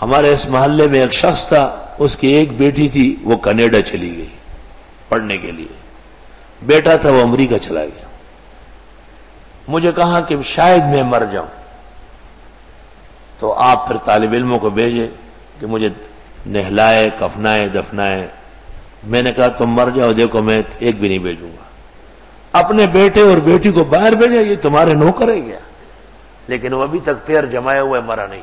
हमारे इस मोहल्ले में एक शख्स था, उसकी एक बेटी थी, वो कनेडा चली गई पढ़ने के लिए। बेटा था, वो अमरीका चला गया। मुझे कहा कि शायद मैं मर जाऊँ। तो आप फिर तालिब इल्मों को भेजे कि मुझे नहलाए, कफनाए, दफनाए। मैंने कहा, तुम मर जाओ, देखो मैं एक भी नहीं भेजूँगा। अपने बेटे और बेटी को बाहर भेजा, ये तुम्हारे नौकर है क्या? लेकिन वो अभी तक पैर जमाए हुए मरा नहीं।